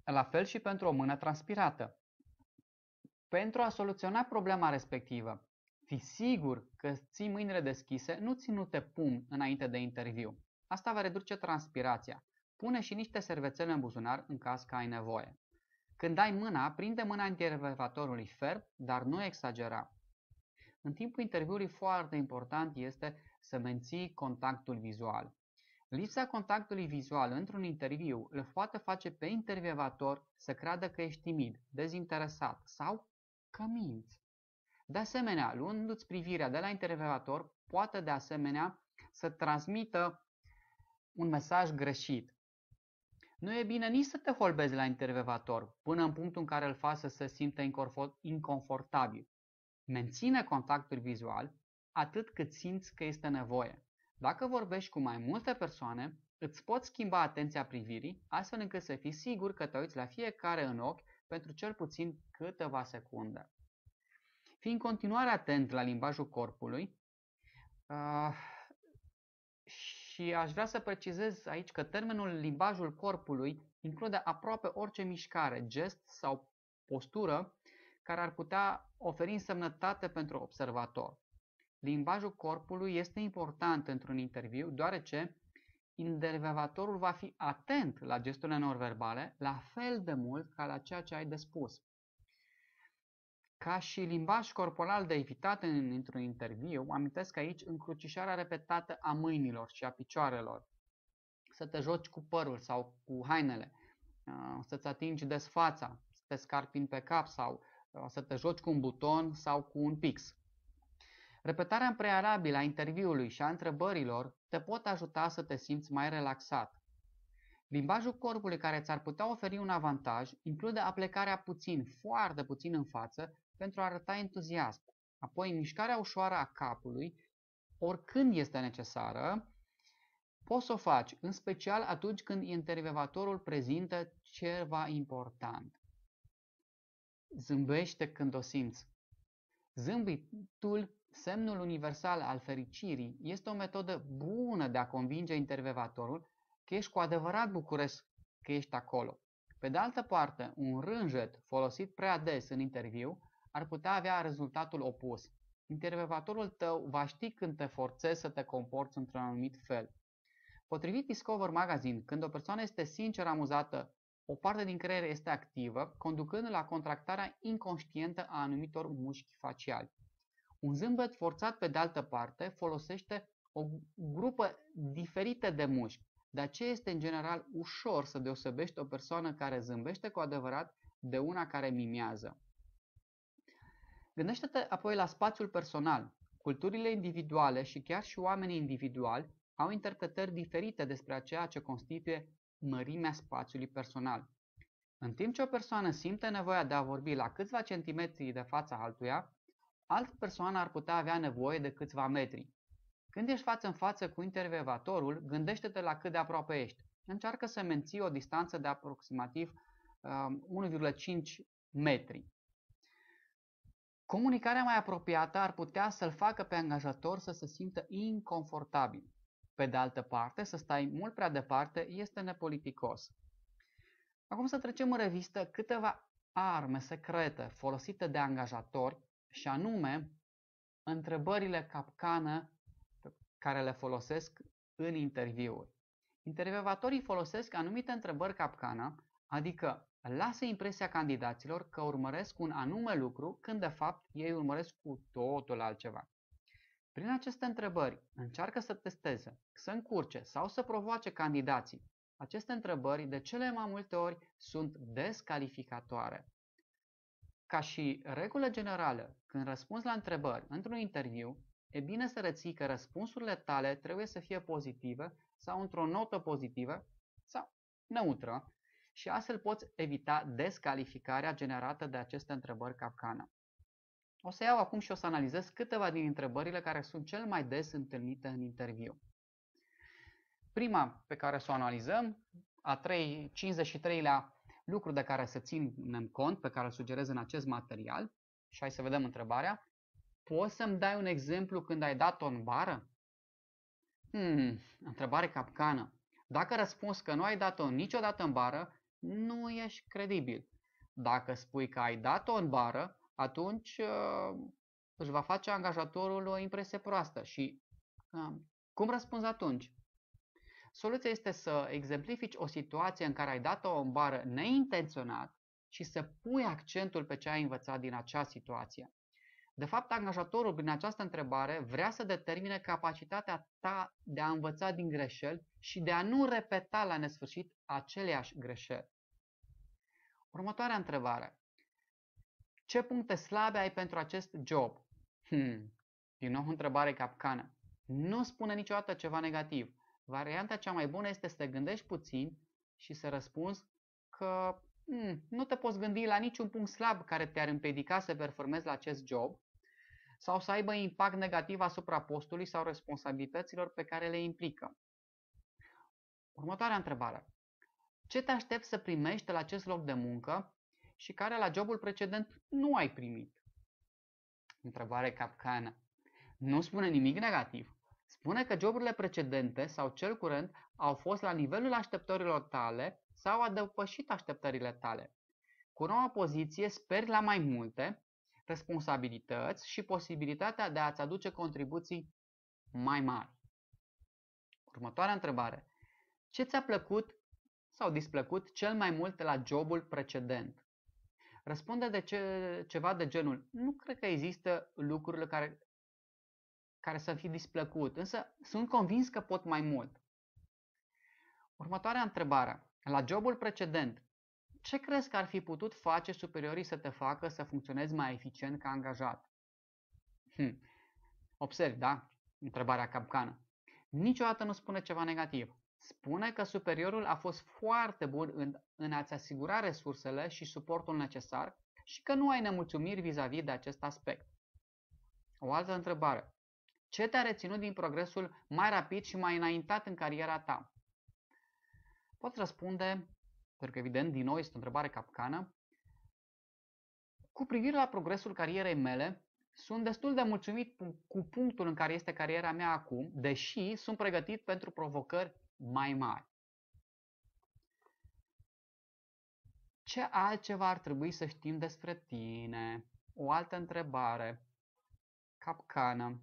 La fel și pentru o mână transpirată. Pentru a soluționa problema respectivă, fi sigur că ții mâinile deschise, nu ținute pum înainte de interviu. Asta va reduce transpirația. Pune și niște servețele în buzunar în caz că ai nevoie. Când dai mâna, prinde mâna intervievatorului ferm, dar nu exagera. În timpul interviului foarte important este să menții contactul vizual. Lipsa contactului vizual într-un interviu îl poate face pe intervievator să creadă că ești timid, dezinteresat sau că minți. De asemenea, luându-ți privirea de la intervievator, poate de asemenea să transmită un mesaj greșit. Nu e bine nici să te holbezi la intervievator până în punctul în care îl faci să se simtă inconfortabil. Menține contactul vizual atât cât simți că este nevoie. Dacă vorbești cu mai multe persoane, îți poți schimba atenția privirii astfel încât să fii sigur că te uiți la fiecare în ochi pentru cel puțin câteva secunde. Fii în continuare atent la limbajul corpului uh, și aș vrea să precizez aici că termenul limbajul corpului include aproape orice mișcare, gest sau postură care ar putea oferi însemnătate pentru observator. Limbajul corpului este important într-un interviu, deoarece intervievatorul va fi atent la gesturile non-verbale, la fel de mult ca la ceea ce ai de spus. Ca și limbaj corporal de evitat în, într-un interviu, amintesc aici încrucișarea repetată a mâinilor și a picioarelor. Să te joci cu părul sau cu hainele, uh, să-ți atingi des fața, să te scarpini pe cap sau uh, să te joci cu un buton sau cu un pix. Repetarea în prealabil a interviului și a întrebărilor te pot ajuta să te simți mai relaxat. Limbajul corpului care ți-ar putea oferi un avantaj include aplecarea puțin, foarte puțin în față, pentru a arăta entuziasm. Apoi mișcarea ușoară a capului, oricând este necesară, poți să o faci, în special atunci când intervievatorul prezintă ceva important. Zâmbește când o simți. Zâmbitul Semnul universal al fericirii este o metodă bună de a convinge intervievatorul că ești cu adevărat bucuros că ești acolo. Pe de altă parte, un rânjet folosit prea des în interviu ar putea avea rezultatul opus. Intervievatorul tău va ști când te forțezi să te comporți într-un anumit fel. Potrivit Discover Magazine, când o persoană este sincer amuzată, o parte din creier este activă, conducând la contractarea inconștientă a anumitor mușchi faciali. Un zâmbet forțat, pe de altă parte, folosește o grupă diferită de mușchi. De aceea este în general ușor să deosebești o persoană care zâmbește cu adevărat de una care mimează. Gândește-te apoi la spațiul personal. Culturile individuale și chiar și oamenii individuali au interpretări diferite despre ceea ce constituie mărimea spațiului personal. În timp ce o persoană simte nevoia de a vorbi la câțiva centimetri de fața altuia, altă persoană ar putea avea nevoie de câțiva metri. Când ești față în față cu intervievatorul, gândește-te la cât de aproape ești. Încearcă să menții o distanță de aproximativ uh, 1,5 metri. Comunicarea mai apropiată ar putea să-l facă pe angajator să se simtă inconfortabil. Pe de altă parte, să stai mult prea departe este nepoliticos. Acum să trecem în revistă câteva arme secrete folosite de angajatori și anume întrebările capcană care le folosesc în interviuri. Intervievatorii folosesc anumite întrebări capcană, adică lasă impresia candidaților că urmăresc un anume lucru când de fapt ei urmăresc cu totul altceva. Prin aceste întrebări încearcă să testeze, să încurce sau să provoace candidații. Aceste întrebări de cele mai multe ori sunt descalificatoare. Ca și regulă generală, când răspunzi la întrebări într-un interviu, e bine să reții că răspunsurile tale trebuie să fie pozitive sau într-o notă pozitivă sau neutră și astfel poți evita descalificarea generată de aceste întrebări capcană. O să iau acum și o să analizez câteva din întrebările care sunt cel mai des întâlnite în interviu. Prima pe care să o analizăm, a 3, 53-lea lucru de care să ținem cont, pe care îl sugerez în acest material, și hai să vedem întrebarea, poți să-mi dai un exemplu când ai dat-o în bară? Hmm, întrebare capcană. Dacă răspunzi că nu ai dat-o niciodată în bară, nu ești credibil. Dacă spui că ai dat-o în bară, atunci uh, își va face angajatorul o impresie proastă. Și uh, cum răspunzi atunci? Soluția este să exemplifici o situație în care ai dat-o în bară neintenționat și să pui accentul pe ce ai învățat din acea situație. De fapt, angajatorul prin această întrebare vrea să determine capacitatea ta de a învăța din greșeli și de a nu repeta la nesfârșit aceleași greșeli. Următoarea întrebare. Ce puncte slabe ai pentru acest job? Hmm, din nou întrebare capcană. Nu spune niciodată ceva negativ. Varianta cea mai bună este să te gândești puțin și să răspunzi că hmm, nu te poți gândi la niciun punct slab care te-ar împiedica să performezi la acest job sau să aibă impact negativ asupra postului sau responsabilităților pe care le implică. Următoarea întrebare. Ce te aștepți să primești la acest loc de muncă și care la jobul precedent nu ai primit? Întrebare capcană. Nu spune nimic negativ. Spune că joburile precedente sau cel curent au fost la nivelul așteptărilor tale sau a depășit așteptările tale. Cu noua poziție speri la mai multe, responsabilități și posibilitatea de a-ți aduce contribuții mai mari. Următoarea întrebare. Ce ți-a plăcut sau displăcut cel mai mult la jobul precedent? Răspunde de ce, ceva de genul, nu cred că există lucrurile care, care să fi displăcut, însă sunt convins că pot mai mult. Următoarea întrebare. La jobul precedent, ce crezi că ar fi putut face superiorii să te facă să funcționezi mai eficient ca angajat? Hm. Observi, da? Întrebarea capcană. Niciodată nu spune ceva negativ. Spune că superiorul a fost foarte bun în, în a-ți asigura resursele și suportul necesar și că nu ai nemulțumiri vis-a-vis de acest aspect. O altă întrebare. Ce te-a reținut din progresul mai rapid și mai înaintat în cariera ta? Poți răspunde pentru că evident, din nou, este o întrebare capcană. Cu privire la progresul carierei mele, sunt destul de mulțumit cu punctul în care este cariera mea acum, deși sunt pregătit pentru provocări mai mari. Ce altceva ar trebui să știm despre tine? O altă întrebare. Capcană.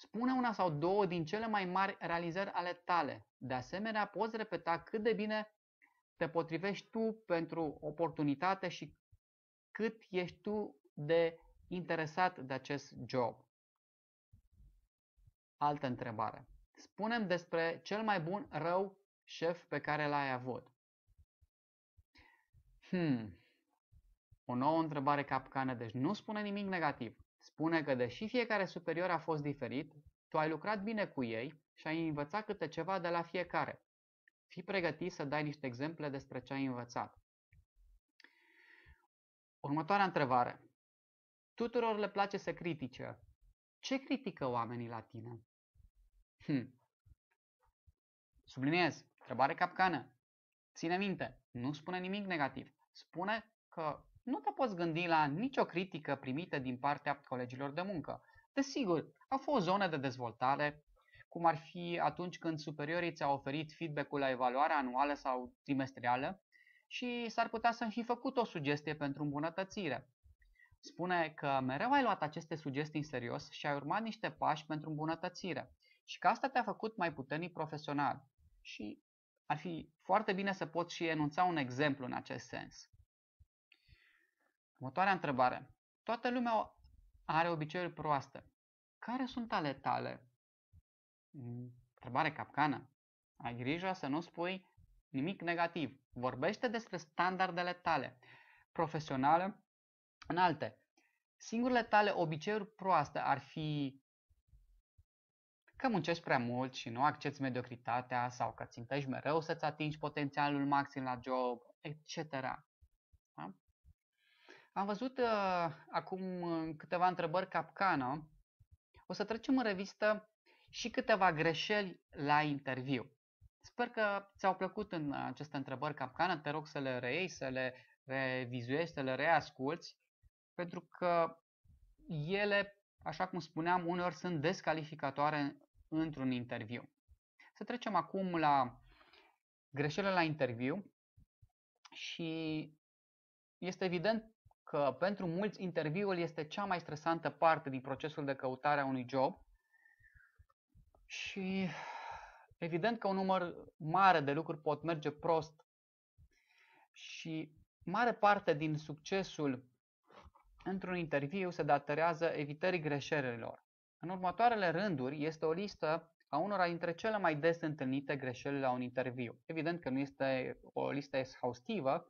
Spune una sau două din cele mai mari realizări ale tale. De asemenea, poți repeta cât de bine te potrivești tu pentru oportunitate și cât ești tu de interesat de acest job. Altă întrebare. Spunem despre cel mai bun rău șef pe care l-ai avut. Hmm. O nouă întrebare capcană, deci nu spune nimic negativ. Spune că deși fiecare superior a fost diferit, tu ai lucrat bine cu ei și ai învățat câte ceva de la fiecare. Fii pregătit să dai niște exemple despre ce ai învățat. Următoarea întrebare. Tuturor le place să critique. Ce critică oamenii la tine? Hm. Subliniez. Întrebare capcană. Ține minte, nu spune nimic negativ. Spune că nu te poți gândi la nicio critică primită din partea colegilor de muncă. Desigur, au fost zone de dezvoltare, cum ar fi atunci când superiorii ți-au oferit feedback-ul la evaluarea anuală sau trimestrială și s-ar putea să fi făcut o sugestie pentru îmbunătățire. Spune că mereu ai luat aceste sugestii în serios și ai urmat niște pași pentru îmbunătățire și că asta te-a făcut mai puternic profesional. Și ar fi foarte bine să poți și enunța un exemplu în acest sens. Următoarea întrebare. Toată lumea are obiceiuri proaste. Care sunt ale tale? Mm, întrebare capcană. Ai grijă să nu spui nimic negativ. Vorbește despre standardele tale profesionale înalte. Singurele tale obiceiuri proaste ar fi că muncești prea mult și nu accepti mediocritatea sau că țintești mereu să-ți atingi potențialul maxim la job, etc. Da? Am văzut uh, acum câteva întrebări capcană. O să trecem în revistă și câteva greșeli la interviu. Sper că ți-au plăcut în aceste întrebări capcană. Te rog să le reiei, să le revizuiești, să le reasculți, pentru că ele, așa cum spuneam, uneori sunt descalificatoare într-un interviu. Să trecem acum la greșelile la interviu și este evident că pentru mulți interviul este cea mai stresantă parte din procesul de căutare a unui job și evident că un număr mare de lucruri pot merge prost și mare parte din succesul într-un interviu se datorează evitării greșelilor. În următoarele rânduri este o listă a unora dintre cele mai des întâlnite greșeli la un interviu. Evident că nu este o listă exhaustivă,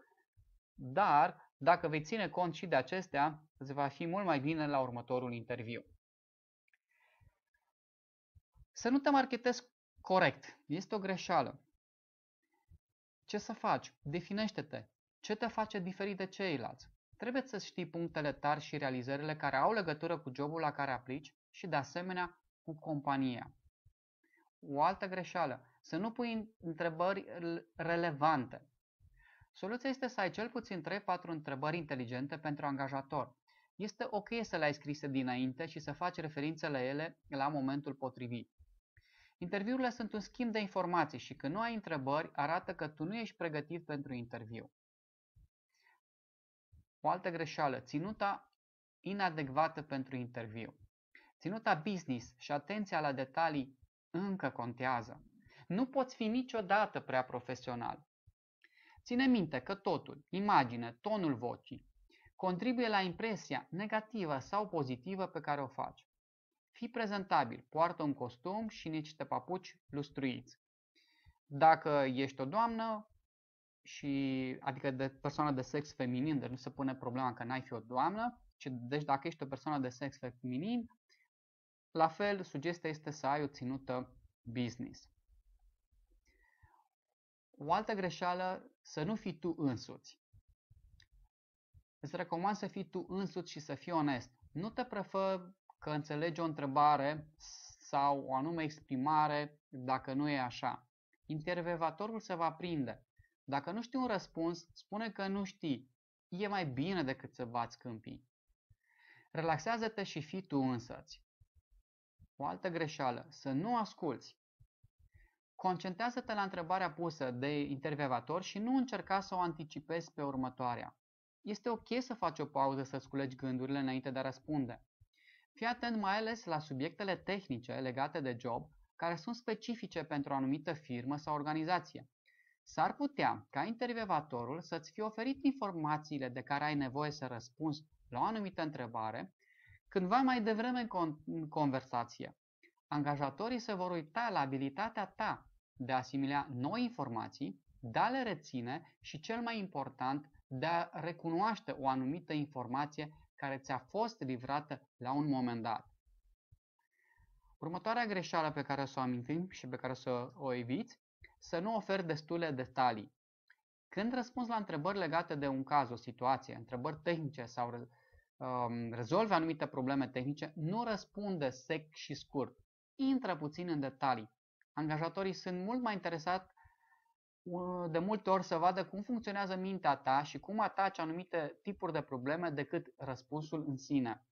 dar dacă vei ține cont și de acestea, îți va fi mult mai bine la următorul interviu. Să nu te marketezi corect. Este o greșeală. Ce să faci? Definește-te. Ce te face diferit de ceilalți? Trebuie să știi punctele tari și realizările care au legătură cu jobul la care aplici și de asemenea cu compania. O altă greșeală. Să nu pui întrebări relevante. Soluția este să ai cel puțin 3-4 întrebări inteligente pentru angajator. Este ok să le ai scrise dinainte și să faci referințe la ele la momentul potrivit. Interviurile sunt un schimb de informații și când nu ai întrebări, arată că tu nu ești pregătit pentru interviu. O altă greșeală, ținuta inadecvată pentru interviu. Ținuta business și atenția la detalii încă contează. Nu poți fi niciodată prea profesional. Ține minte că totul, imagine, tonul vocii, contribuie la impresia negativă sau pozitivă pe care o faci. Fii prezentabil, poartă un costum și niște papuci lustruiți. Dacă ești o doamnă, și, adică de persoană de sex feminin, deci nu se pune problema că n-ai fi o doamnă, ci, deci dacă ești o persoană de sex feminin, la fel, sugestia este să ai o ținută business. O altă greșeală, să nu fii tu însuți. Îți recomand să fii tu însuți și să fii onest. Nu te prefă că înțelegi o întrebare sau o anume exprimare dacă nu e așa. Intervievatorul se va prinde. Dacă nu știi un răspuns, spune că nu știi. E mai bine decât să bați câmpii. Relaxează-te și fii tu însăți. O altă greșeală, să nu asculți. Concentrează-te la întrebarea pusă de intervievator și nu încerca să o anticipezi pe următoarea. Este ok să faci o pauză să-ți culegi gândurile înainte de a răspunde. Fii atent mai ales la subiectele tehnice legate de job care sunt specifice pentru o anumită firmă sau organizație. S-ar putea ca intervievatorul să-ți fi oferit informațiile de care ai nevoie să răspunzi la o anumită întrebare cândva mai devreme în conversație. Angajatorii se vor uita la abilitatea ta de a asimila noi informații, de a le reține și, cel mai important, de a recunoaște o anumită informație care ți-a fost livrată la un moment dat. Următoarea greșeală pe care o să o amintim și pe care o să o eviți, să nu oferi destule detalii. Când răspunzi la întrebări legate de un caz, o situație, întrebări tehnice sau um, rezolvi anumite probleme tehnice, nu răspunde sec și scurt. Intră puțin în detalii. Angajatorii sunt mult mai interesați de multe ori să vadă cum funcționează mintea ta și cum ataci anumite tipuri de probleme decât răspunsul în sine.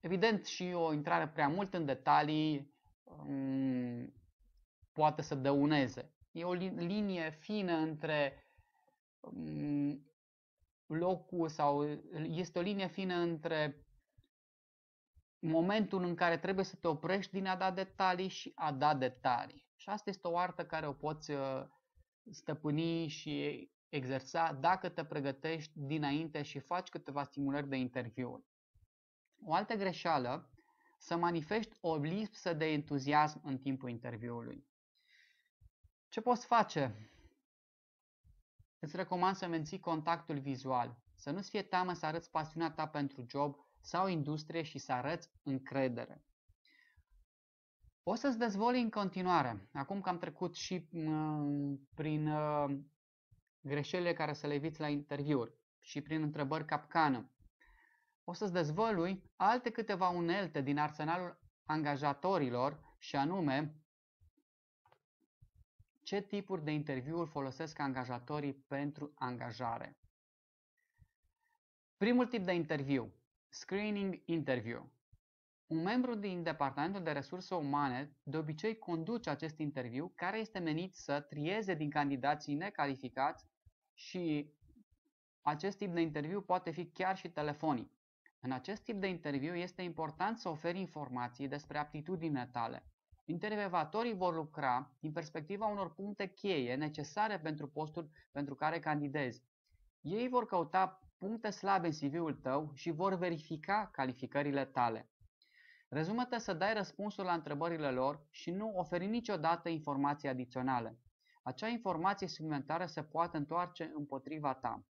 Evident, și o intrare prea mult în detalii um, poate să dăuneze. E o linie fină între um, locul sau este o linie fină între momentul în care trebuie să te oprești din a da detalii și a da detalii. Și asta este o artă care o poți uh, stăpâni și exersa dacă te pregătești dinainte și faci câteva stimulări de interviuri. O altă greșeală, să manifesti o lipsă de entuziasm în timpul interviului. Ce poți face? Îți recomand să menții contactul vizual, să nu-ți fie teamă să arăți pasiunea ta pentru job sau industrie și să arăți încredere. O să-ți dezvoli în continuare, acum că am trecut și uh, prin uh, greșelile care să le eviți la interviuri și prin întrebări capcană. O să-ți dezvălui alte câteva unelte din arsenalul angajatorilor și anume ce tipuri de interviuri folosesc angajatorii pentru angajare. Primul tip de interviu, screening interview. Un membru din Departamentul de Resurse Umane de obicei conduce acest interviu care este menit să trieze din candidații necalificați și acest tip de interviu poate fi chiar și telefonic. În acest tip de interviu este important să oferi informații despre aptitudinile tale. Intervievatorii vor lucra din perspectiva unor puncte cheie necesare pentru postul pentru care candidezi. Ei vor căuta puncte slabe în CV-ul tău și vor verifica calificările tale. Rezumă-te să dai răspunsul la întrebările lor și nu oferi niciodată informații adiționale. Acea informație suplimentară se poate întoarce împotriva ta.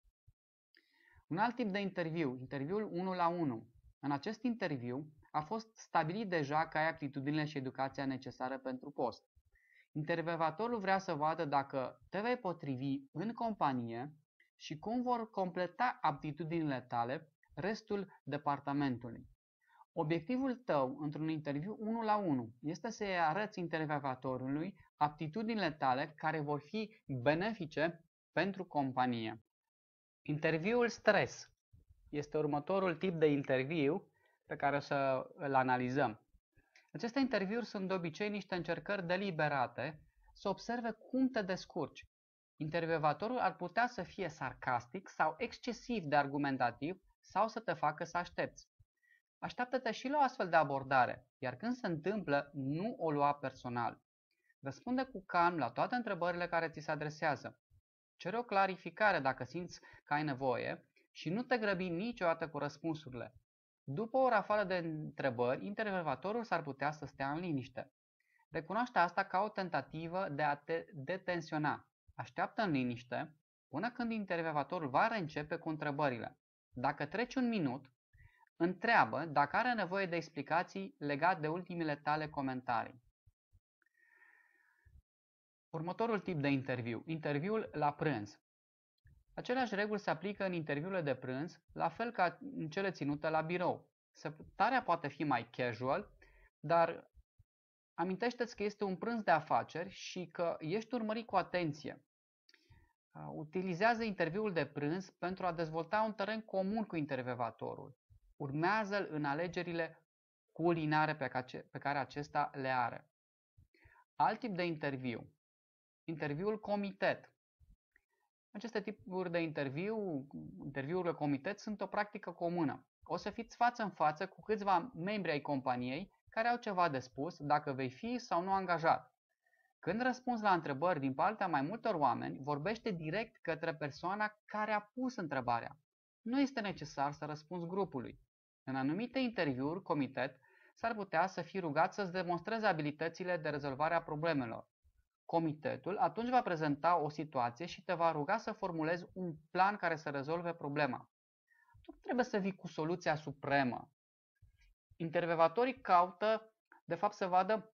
Un alt tip de interviu, interviul 1 la 1. În acest interviu a fost stabilit deja că ai aptitudinile și educația necesară pentru post. Intervievatorul vrea să vadă dacă te vei potrivi în companie și cum vor completa aptitudinile tale restul departamentului. Obiectivul tău într-un interviu 1 la 1 este să-i arăți intervievatorului aptitudinile tale care vor fi benefice pentru companie. Interviul stres este următorul tip de interviu pe care o să îl analizăm. Aceste interviuri sunt de obicei niște încercări deliberate să observe cum te descurci. Intervievatorul ar putea să fie sarcastic sau excesiv de argumentativ sau să te facă să aștepți. Așteaptă-te și la o astfel de abordare, iar când se întâmplă, nu o lua personal. Răspunde cu calm la toate întrebările care ți se adresează. Cere o clarificare dacă simți că ai nevoie și nu te grăbi niciodată cu răspunsurile. După o rafală de întrebări, intervievatorul s-ar putea să stea în liniște. Recunoaște asta ca o tentativă de a te detensiona. Așteaptă în liniște până când intervievatorul va reîncepe cu întrebările. Dacă treci un minut, întreabă dacă are nevoie de explicații legat de ultimile tale comentarii. Următorul tip de interviu, interviul la prânz. Aceleași reguli se aplică în interviurile de prânz, la fel ca în cele ținute la birou. Săptarea poate fi mai casual, dar amintește-ți că este un prânz de afaceri și că ești urmărit cu atenție. Utilizează interviul de prânz pentru a dezvolta un teren comun cu intervievatorul. Urmează-l în alegerile culinare pe care acesta le are. Alt tip de interviu. Interviul comitet. Aceste tipuri de interviu, interviurile comitet, sunt o practică comună. O să fiți față în față cu câțiva membri ai companiei care au ceva de spus dacă vei fi sau nu angajat. Când răspunzi la întrebări din partea mai multor oameni, vorbește direct către persoana care a pus întrebarea. Nu este necesar să răspunzi grupului. În anumite interviuri, comitet, s-ar putea să fii rugat să-ți demonstrezi abilitățile de rezolvare a problemelor. Comitetul atunci va prezenta o situație și te va ruga să formulezi un plan care să rezolve problema. Tu trebuie să vii cu soluția supremă. Intervevatorii caută, de fapt, să vadă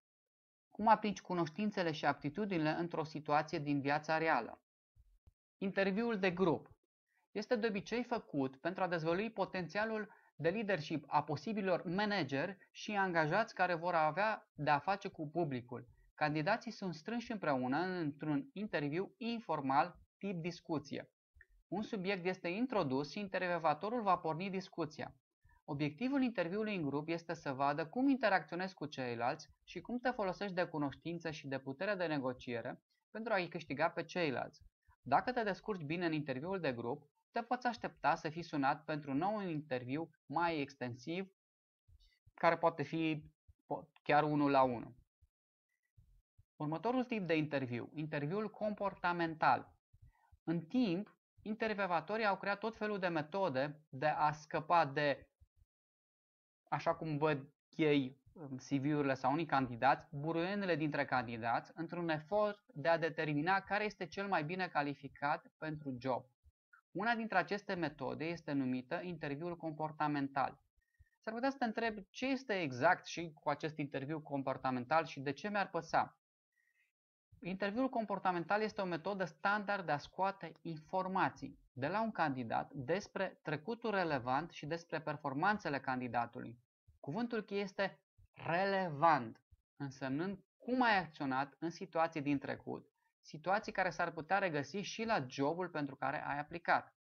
cum aplici cunoștințele și aptitudinile într-o situație din viața reală. Interviul de grup este de obicei făcut pentru a dezvălui potențialul de leadership a posibilor manageri și angajați care vor avea de a face cu publicul. Candidații sunt strânși împreună într-un interviu informal tip discuție. Un subiect este introdus și intervievatorul va porni discuția. Obiectivul interviului în grup este să vadă cum interacționezi cu ceilalți și cum te folosești de cunoștință și de putere de negociere pentru a-i câștiga pe ceilalți. Dacă te descurci bine în interviul de grup, te poți aștepta să fii sunat pentru un nou interviu mai extensiv, care poate fi chiar unul la unul. Următorul tip de interviu, interviul comportamental. În timp, intervievatorii au creat tot felul de metode de a scăpa de, așa cum văd ei um, CV-urile sau unii candidați, buruienele dintre candidați, într-un efort de a determina care este cel mai bine calificat pentru job. Una dintre aceste metode este numită interviul comportamental. S-ar putea să te întreb ce este exact și cu acest interviu comportamental și de ce mi-ar păsa. Interviul comportamental este o metodă standard de a scoate informații de la un candidat despre trecutul relevant și despre performanțele candidatului. Cuvântul cheie este relevant, însemnând cum ai acționat în situații din trecut, situații care s-ar putea regăsi și la jobul pentru care ai aplicat.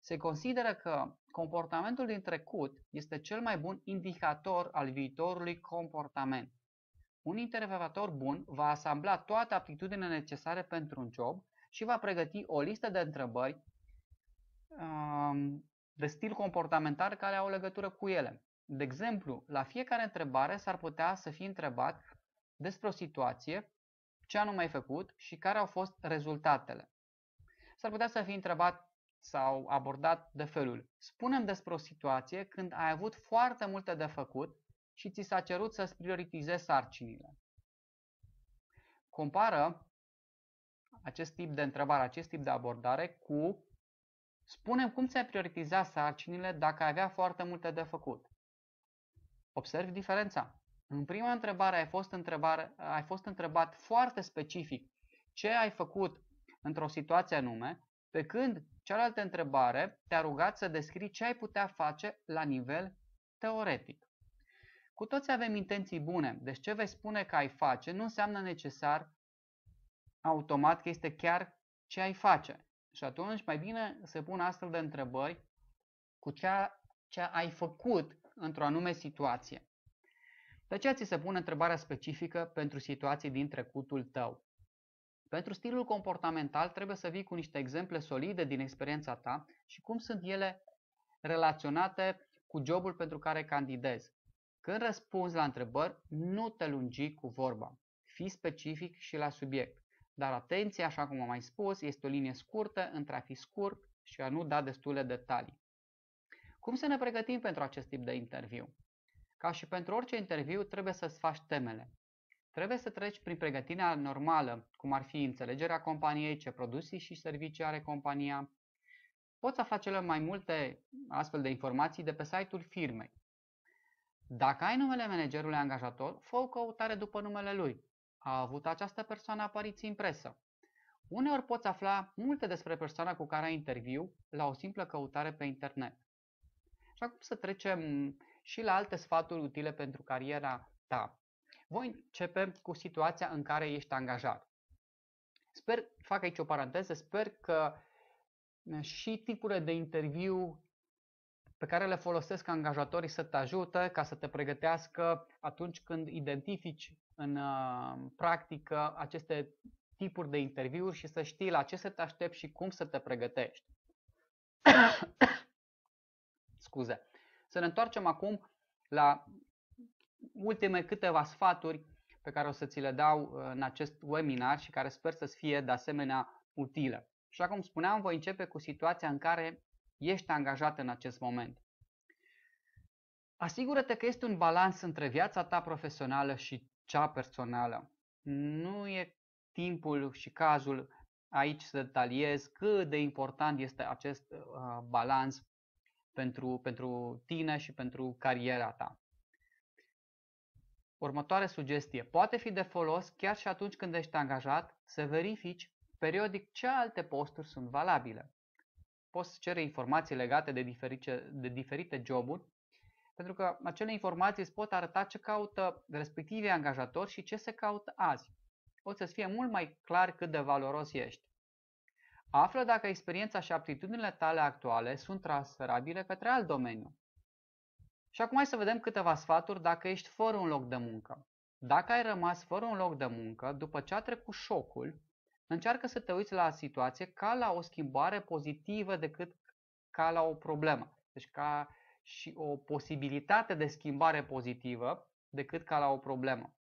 Se consideră că comportamentul din trecut este cel mai bun indicator al viitorului comportament. Un intervievator bun va asambla toate aptitudinile necesare pentru un job și va pregăti o listă de întrebări um, de stil comportamental care au legătură cu ele. De exemplu, la fiecare întrebare s-ar putea să fie întrebat despre o situație, ce anume ai făcut și care au fost rezultatele. S-ar putea să fie întrebat sau abordat de felul Spunem despre o situație când ai avut foarte multe de făcut și ți s-a cerut să-ți prioritizezi sarcinile. Compară acest tip de întrebare, acest tip de abordare cu Spunem cum ți-ai prioritizat sarcinile dacă ai avea foarte multe de făcut. Observi diferența. În prima întrebare ai fost, întrebare, ai fost întrebat foarte specific ce ai făcut într-o situație anume, pe când cealaltă întrebare te-a rugat să descrii ce ai putea face la nivel teoretic. Cu toți avem intenții bune, deci ce vei spune că ai face nu înseamnă necesar automat că este chiar ce ai face. Și atunci mai bine se pun astfel de întrebări cu ceea ce ai făcut într-o anume situație. De aceea ți se pune întrebarea specifică pentru situații din trecutul tău. Pentru stilul comportamental trebuie să vii cu niște exemple solide din experiența ta și cum sunt ele relaționate cu jobul pentru care candidezi. Când răspunzi la întrebări, nu te lungi cu vorba. Fii specific și la subiect. Dar atenție, așa cum am mai spus, este o linie scurtă între a fi scurt și a nu da destule detalii. Cum să ne pregătim pentru acest tip de interviu? Ca și pentru orice interviu, trebuie să-ți faci temele. Trebuie să treci prin pregătirea normală, cum ar fi înțelegerea companiei, ce produse și servicii are compania. Poți afla cele mai multe astfel de informații de pe site-ul firmei. Dacă ai numele managerului angajator, fă o căutare după numele lui. A avut această persoană apariții în presă. Uneori poți afla multe despre persoana cu care ai interviu la o simplă căutare pe internet. Și acum să trecem și la alte sfaturi utile pentru cariera ta. Voi începe cu situația în care ești angajat. Sper, fac aici o paranteză, sper că și tipurile de interviu pe care le folosesc angajatorii să te ajută ca să te pregătească atunci când identifici în uh, practică aceste tipuri de interviuri și să știi la ce să te aștepți și cum să te pregătești. Scuze. Să ne întoarcem acum la ultime câteva sfaturi pe care o să ți le dau uh, în acest webinar și care sper să fie de asemenea utile. Și cum spuneam, voi începe cu situația în care ești angajat în acest moment. Asigură-te că este un balans între viața ta profesională și cea personală. Nu e timpul și cazul aici să detaliez cât de important este acest uh, balans pentru, pentru tine și pentru cariera ta. Următoare sugestie. Poate fi de folos chiar și atunci când ești angajat să verifici periodic ce alte posturi sunt valabile. Poți cere informații legate de diferite, de diferite joburi, pentru că acele informații îți pot arăta ce caută respectivii angajatori și ce se caută azi. O să-ți fie mult mai clar cât de valoros ești. Află dacă experiența și aptitudinile tale actuale sunt transferabile către alt domeniu. Și acum hai să vedem câteva sfaturi dacă ești fără un loc de muncă. Dacă ai rămas fără un loc de muncă, după ce a trecut șocul, încearcă să te uiți la situație ca la o schimbare pozitivă decât ca la o problemă. Deci ca și o posibilitate de schimbare pozitivă decât ca la o problemă.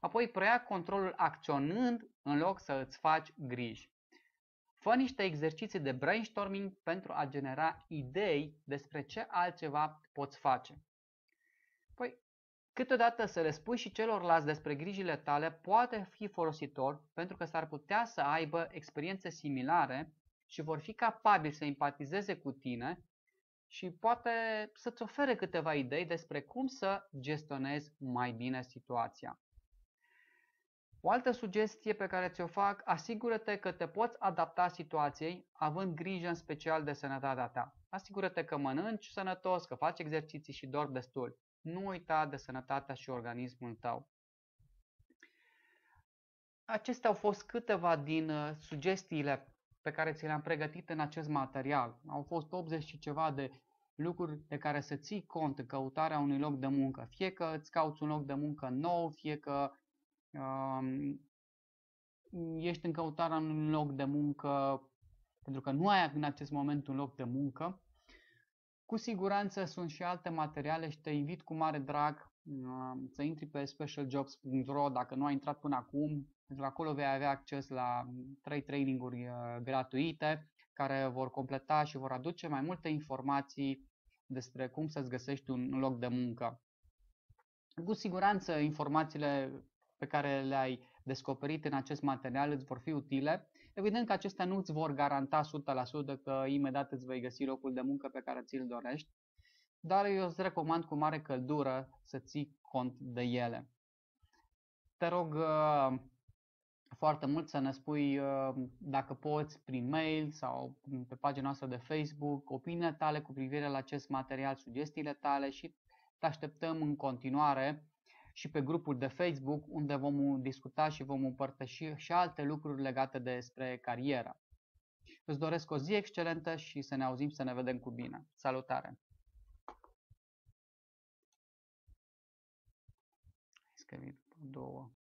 Apoi preia controlul acționând în loc să îți faci griji. Fă niște exerciții de brainstorming pentru a genera idei despre ce altceva poți face. Păi, câteodată să le spui și celorlalți despre grijile tale poate fi folositor pentru că s-ar putea să aibă experiențe similare și vor fi capabili să empatizeze cu tine și poate să-ți ofere câteva idei despre cum să gestionezi mai bine situația. O altă sugestie pe care ți-o fac, asigură-te că te poți adapta situației având grijă în special de sănătatea ta. Asigură-te că mănânci sănătos, că faci exerciții și dormi destul. Nu uita de sănătatea și organismul tău. Acestea au fost câteva din uh, sugestiile pe care ți le-am pregătit în acest material. Au fost 80 și ceva de lucruri de care să ții cont în căutarea unui loc de muncă. Fie că îți cauți un loc de muncă nou, fie că um, ești în căutarea unui loc de muncă pentru că nu ai în acest moment un loc de muncă. Cu siguranță sunt și alte materiale și te invit cu mare drag uh, să intri pe specialjobs.ro dacă nu ai intrat până acum, pentru că acolo vei avea acces la 3 traininguri uh, gratuite care vor completa și vor aduce mai multe informații despre cum să-ți găsești un loc de muncă. Cu siguranță informațiile pe care le-ai descoperit în acest material îți vor fi utile. Evident că acestea nu îți vor garanta 100% că imediat îți vei găsi locul de muncă pe care ți-l dorești, dar eu îți recomand cu mare căldură să ții cont de ele. Te rog uh, foarte mult să ne spui uh, dacă poți prin mail sau pe pagina noastră de Facebook opiniile tale cu privire la acest material, sugestiile tale și te așteptăm în continuare și pe grupul de Facebook unde vom discuta și vom împărtăși și alte lucruri legate despre carieră. Îți doresc o zi excelentă și să ne auzim, să ne vedem cu bine. Salutare! Scris două.